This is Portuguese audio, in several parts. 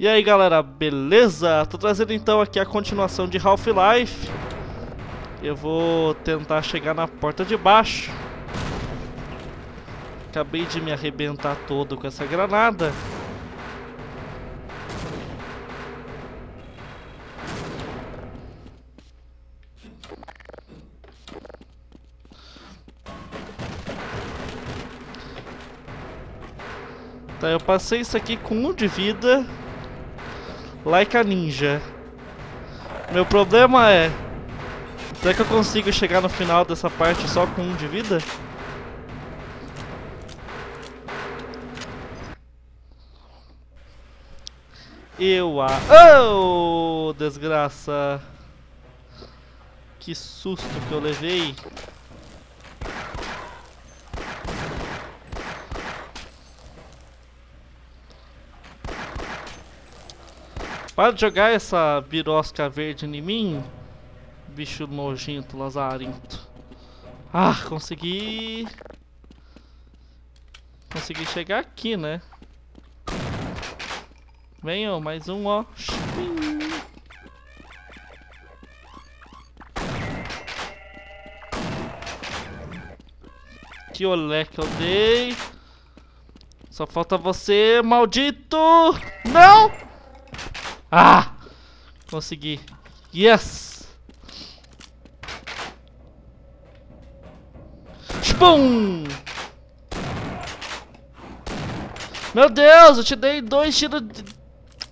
E aí galera, beleza? Tô trazendo então aqui a continuação de Half-Life. Eu vou tentar chegar na porta de baixo. Acabei de me arrebentar todo com essa granada. Tá, eu passei isso aqui com um de vida Like a ninja. Meu problema é... Será que eu consigo chegar no final dessa parte só com um de vida? Eu a... Oh, desgraça! Que susto que eu levei! Para de jogar essa birosca verde em mim, bicho nojento, lazarento. Ah, consegui... Consegui chegar aqui, né? Venham, mais um, ó. Que olé que eu dei. Só falta você, maldito! Não! Ah! Consegui. Yes! Spum! Meu Deus, eu te dei dois tiros de...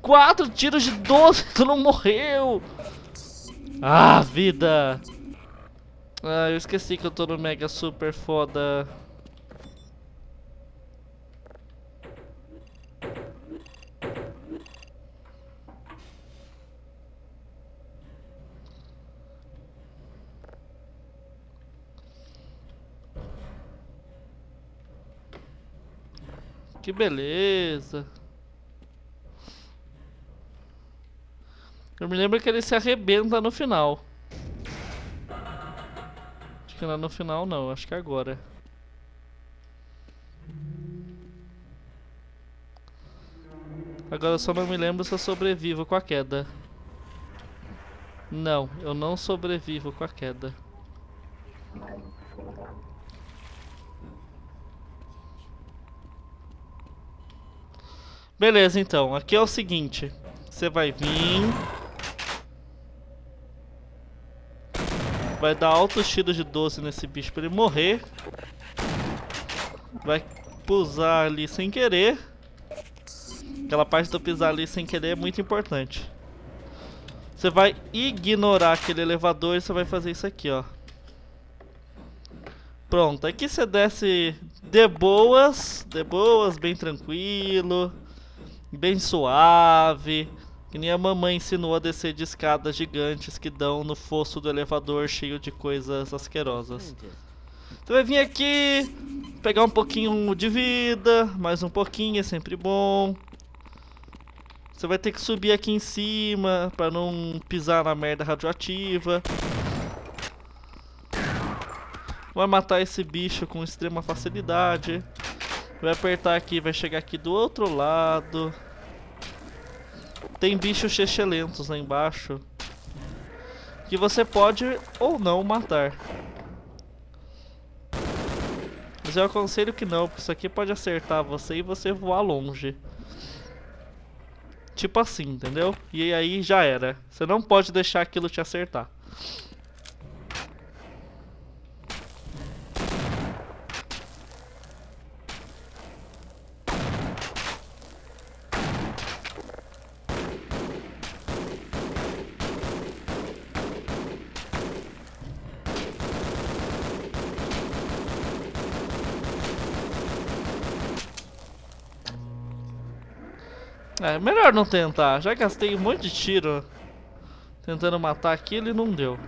Quatro tiros de doze, tu não morreu! Ah, vida! Ah, eu esqueci que eu tô no Mega Super Foda... Que beleza. Eu me lembro que ele se arrebenta no final. Acho que não é no final não, acho que é agora. Agora eu só não me lembro se eu sobrevivo com a queda. Não, eu não sobrevivo com a queda. Beleza, então. Aqui é o seguinte. Você vai vir... Vai dar altos tiros de 12 nesse bicho pra ele morrer. Vai pisar ali sem querer. Aquela parte do pisar ali sem querer é muito importante. Você vai ignorar aquele elevador e você vai fazer isso aqui, ó. Pronto, aqui você desce de boas, de boas, bem tranquilo bem suave. Que nem a mamãe ensinou a descer de escadas gigantes que dão no fosso do elevador cheio de coisas asquerosas. Você vai vir aqui, pegar um pouquinho de vida, mais um pouquinho, é sempre bom. Você vai ter que subir aqui em cima para não pisar na merda radioativa. Vai matar esse bicho com extrema facilidade. Vai apertar aqui, vai chegar aqui do outro lado. Tem bichos excelentes lá embaixo. Que você pode ou não matar. Mas eu aconselho que não, porque isso aqui pode acertar você e você voar longe. Tipo assim, entendeu? E aí já era. Você não pode deixar aquilo te acertar. É, melhor não tentar. Já gastei um monte de tiro tentando matar aquilo e não deu.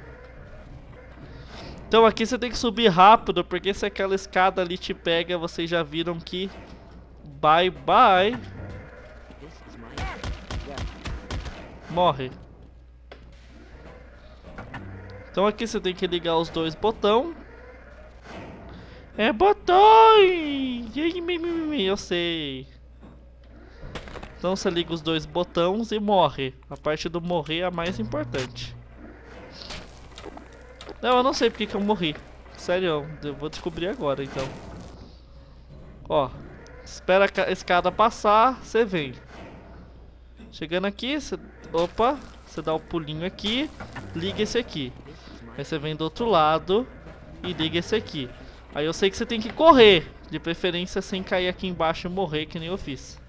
Então aqui você tem que subir rápido, porque se aquela escada ali te pega, vocês já viram que... Bye bye. Morre. Então aqui você tem que ligar os dois botões. É botões! Eu sei. Então você liga os dois botões e morre. A parte do morrer é a mais importante. Não, eu não sei porque que eu morri. Sério, eu vou descobrir agora então. Ó, espera a escada passar, você vem. Chegando aqui, você... Opa, você dá o um pulinho aqui, liga esse aqui. Aí você vem do outro lado e liga esse aqui. Aí eu sei que você tem que correr, de preferência sem cair aqui embaixo e morrer, que nem eu fiz.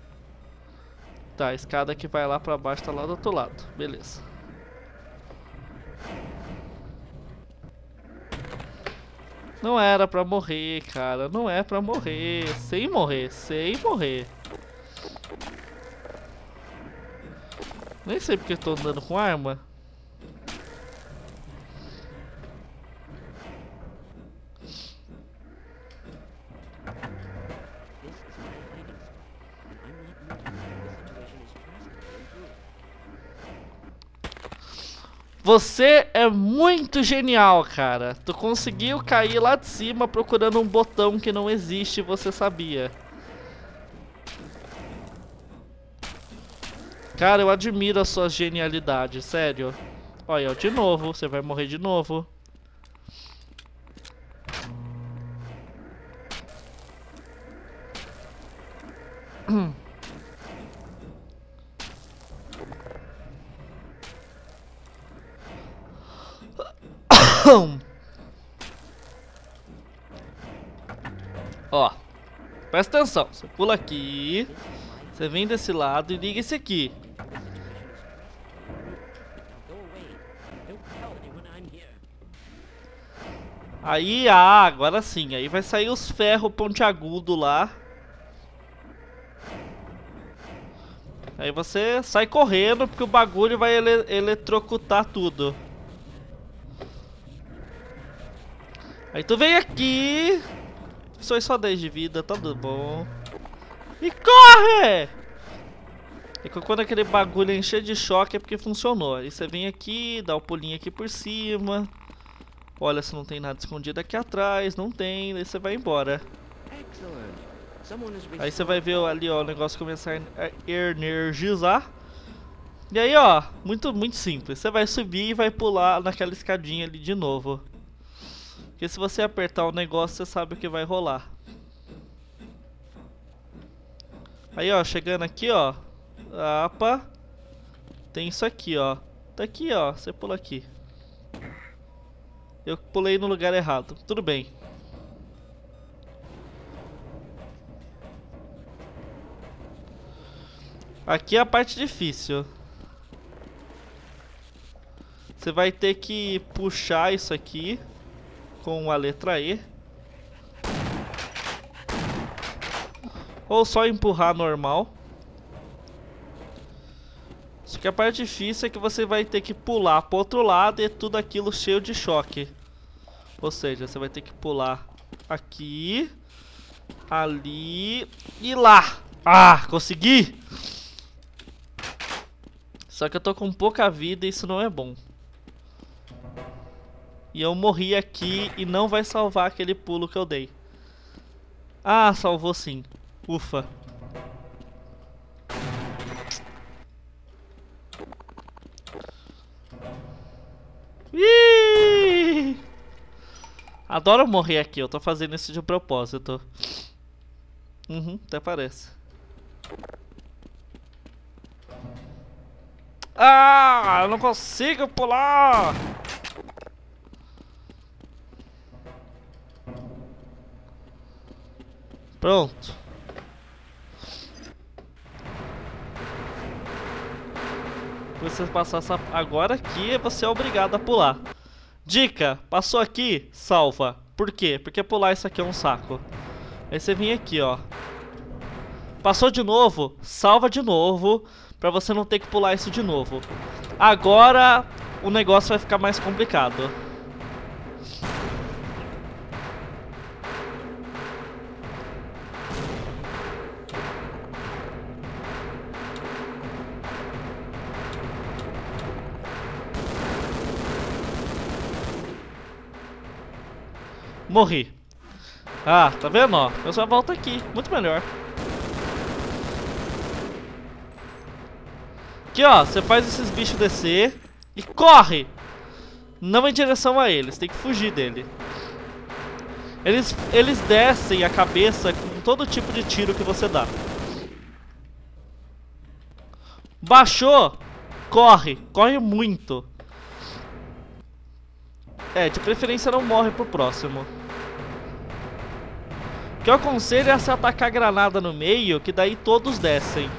Tá, a escada que vai lá pra baixo tá lá do outro lado. Beleza. Não era pra morrer, cara. Não é pra morrer. Sem morrer. Sem morrer. Nem sei porque eu tô andando com arma. Você é muito genial, cara. Tu conseguiu cair lá de cima procurando um botão que não existe, você sabia. Cara, eu admiro a sua genialidade, sério. Olha, de novo, você vai morrer de novo. Ó, presta atenção. Você pula aqui, você vem desse lado e liga esse aqui. Aí, ah, agora sim. Aí vai sair os ferros pontiagudo lá. Aí você sai correndo porque o bagulho vai ele eletrocutar tudo. Aí tu vem aqui. Sou só 10 de vida, tá tudo bom. E corre! E quando aquele bagulho encher de choque é porque funcionou. Aí você vem aqui, dá o um pulinho aqui por cima. Olha se não tem nada escondido aqui atrás. Não tem, daí você vai embora. Aí você vai ver ali, ó, o negócio começar a energizar. E aí, ó, muito, muito simples. Você vai subir e vai pular naquela escadinha ali de novo. Porque se você apertar o negócio, você sabe o que vai rolar. Aí, ó, chegando aqui, ó. Apa. Tem isso aqui, ó. Tá aqui, ó. Você pula aqui. Eu pulei no lugar errado. Tudo bem. Aqui é a parte difícil. Você vai ter que puxar isso aqui com a letra E. Ou só empurrar normal. Só que a parte difícil é que você vai ter que pular pro outro lado e tudo aquilo cheio de choque. Ou seja, você vai ter que pular aqui, ali e lá. Ah, consegui! Só que eu tô com pouca vida e isso não é bom. E eu morri aqui e não vai salvar aquele pulo que eu dei. Ah, salvou sim. Ufa. Ih! Adoro morrer aqui, eu tô fazendo isso de propósito. Uhum, até parece. Ah, eu não consigo pular! Pronto. Você passar essa... agora aqui, você é obrigado a pular. Dica, passou aqui, salva. Por quê? Porque pular isso aqui é um saco. Aí você vem aqui, ó. Passou de novo, salva de novo, pra você não ter que pular isso de novo. Agora o negócio vai ficar mais complicado. Morri. Ah, tá vendo, ó? Eu só volto aqui. Muito melhor. Aqui, ó, você faz esses bichos descer e corre! Não em direção a eles, tem que fugir dele. Eles, eles descem a cabeça com todo tipo de tiro que você dá. Baixou, corre, corre muito. É, de preferência não morre pro próximo. Que eu aconselho é se atacar granada no meio, que daí todos descem.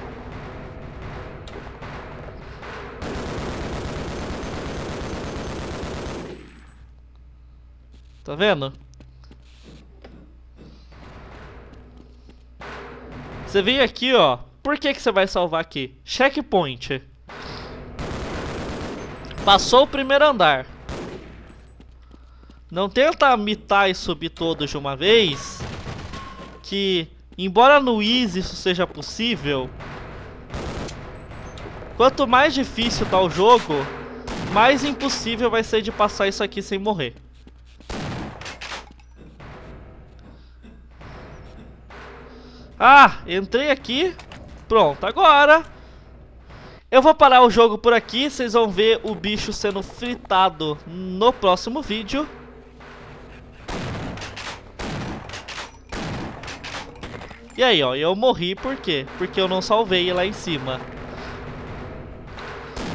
Tá vendo? Você vem aqui, ó. Por que, que você vai salvar aqui? Checkpoint. Passou o primeiro andar. Não tenta mitar e subir todos de uma vez. Que, embora no Easy isso seja possível, quanto mais difícil tá o jogo, mais impossível vai ser de passar isso aqui sem morrer. Ah, entrei aqui. Pronto, agora eu vou parar o jogo por aqui. Vocês vão ver o bicho sendo fritado no próximo vídeo. E aí, ó, eu morri por quê? Porque eu não salvei lá em cima.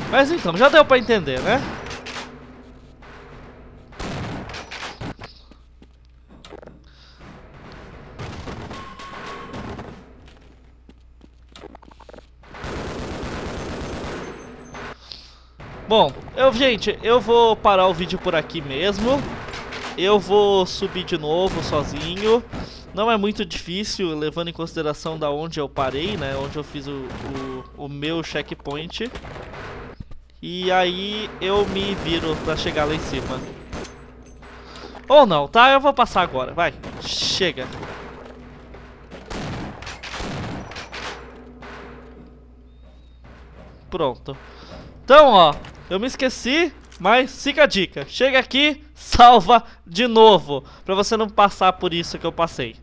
Mas então, já deu pra entender, né? Bom, eu, gente, eu vou parar o vídeo por aqui mesmo. Eu vou subir de novo sozinho. Não é muito difícil, levando em consideração da onde eu parei, né? Onde eu fiz o, o, o meu checkpoint. E aí eu me viro pra chegar lá em cima. Ou não, tá? Eu vou passar agora, vai. Chega. Pronto. Então, ó, eu me esqueci, mas fica a dica. Chega aqui, salva de novo. Pra você não passar por isso que eu passei.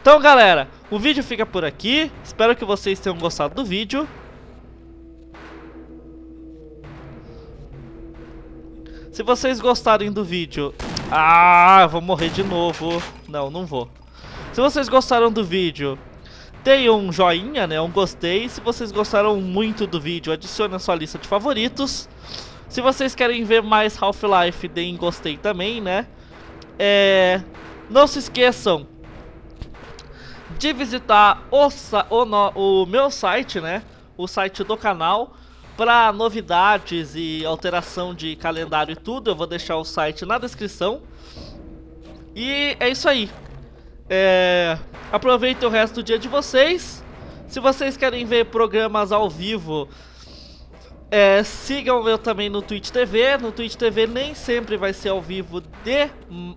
Então, galera, o vídeo fica por aqui. Espero que vocês tenham gostado do vídeo. Se vocês gostarem do vídeo... Ah, vou morrer de novo. Não, não vou. Se vocês gostaram do vídeo, Deem um joinha, né, um gostei. Se vocês gostaram muito do vídeo, adicione a sua lista de favoritos. Se vocês querem ver mais Half-Life, deem gostei também, né. É... Não se esqueçam de visitar o, o, no, o meu site, né, o site do canal, para novidades e alteração de calendário e tudo. Eu vou deixar o site na descrição. E é isso aí. É... Aproveitem o resto do dia de vocês. Se vocês querem ver programas ao vivo, é, sigam eu também no Twitch TV. No Twitch TV nem sempre vai ser ao vivo de,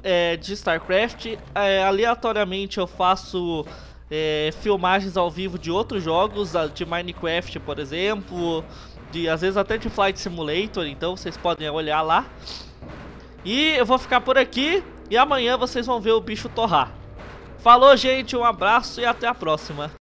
é, de StarCraft. É, aleatoriamente eu faço é, filmagens ao vivo de outros jogos, de Minecraft, por exemplo. De, às vezes até de Flight Simulator, então vocês podem olhar lá. E eu vou ficar por aqui e amanhã vocês vão ver o bicho torrar. Falou, gente, um abraço e até a próxima.